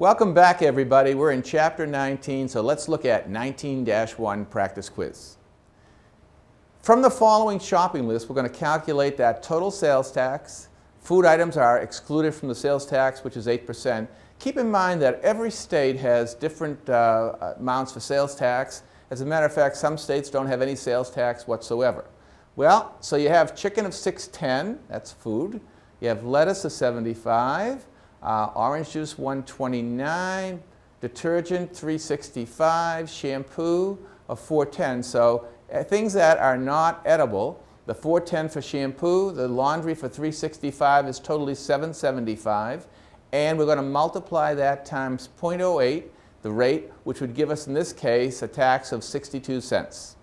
Welcome back everybody. We're in chapter 19, so let's look at 19-1 practice quiz. From the following shopping list, we're going to calculate that total sales tax. Food items are excluded from the sales tax, which is 8%. Keep in mind that every state has different uh, amounts for sales tax. As a matter of fact, some states don't have any sales tax whatsoever. Well, so you have chicken of 610, that's food. You have lettuce of 75, uh, orange juice 129, detergent 365, shampoo of 410. So uh, things that are not edible, the 410 for shampoo, the laundry for 365 is totally 775. And we're going to multiply that times 0.08, the rate, which would give us in this case a tax of 62 cents.